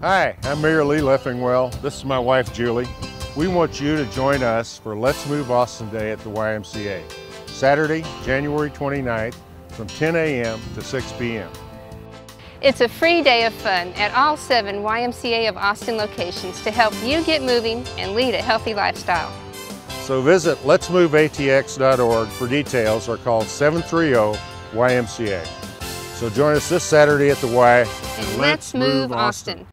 Hi, I'm Mayor Lee Leffingwell. This is my wife Julie. We want you to join us for Let's Move Austin Day at the YMCA. Saturday, January 29th from 10 a.m. to 6 p.m. It's a free day of fun at all seven YMCA of Austin locations to help you get moving and lead a healthy lifestyle. So visit letsmoveatx.org for details or call 730-YMCA. So join us this Saturday at the Y And let's move Austin.